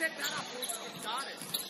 set that up. It's, it's goddess.